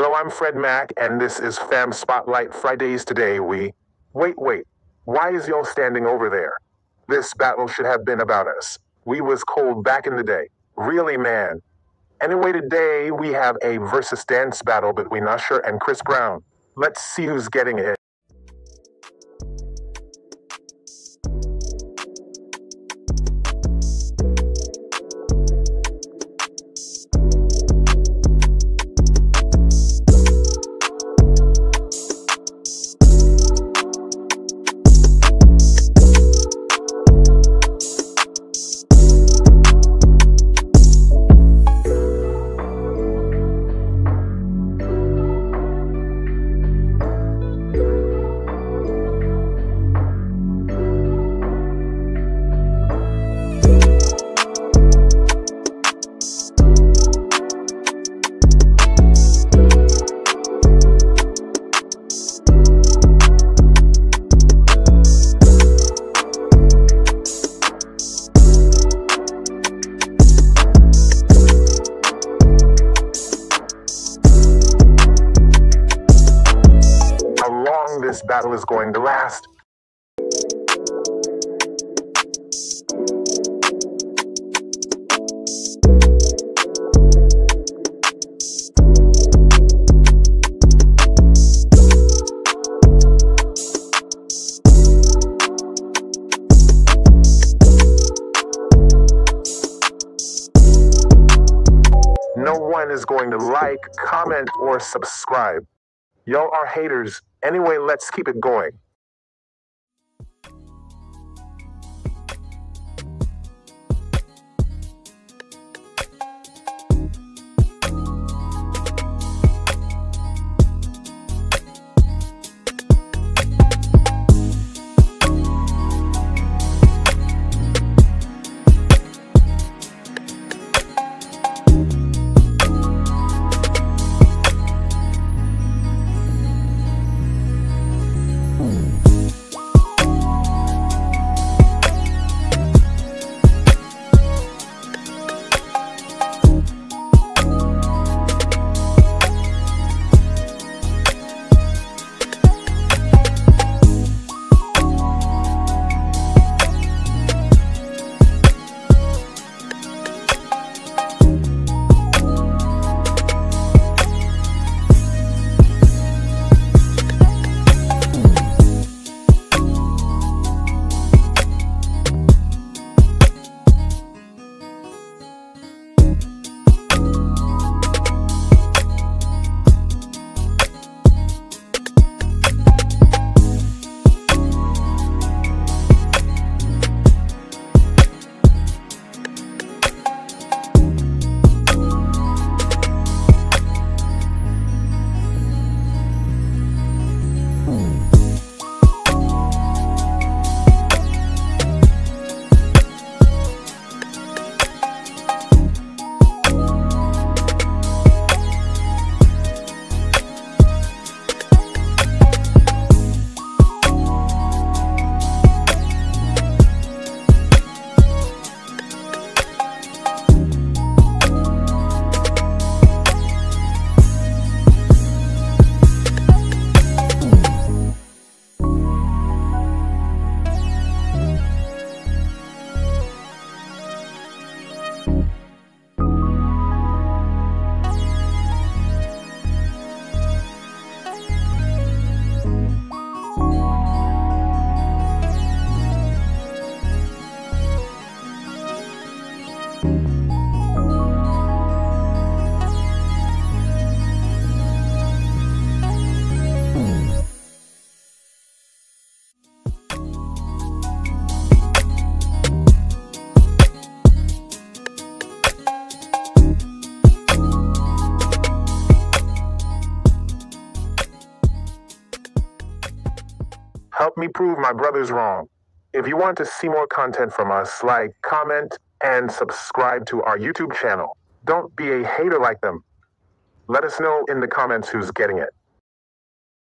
Hello, I'm Fred Mack, and this is Fam Spotlight Fridays. Today we. Wait, wait. Why is y'all standing over there? This battle should have been about us. We was cold back in the day. Really, man. Anyway, today we have a versus dance battle between Usher and Chris Brown. Let's see who's getting it. Battle is going to last? No one is going to like, comment, or subscribe. Y'all are haters. Anyway, let's keep it going. Help me prove my brother's wrong. If you want to see more content from us, like, comment, and subscribe to our YouTube channel. Don't be a hater like them. Let us know in the comments who's getting it.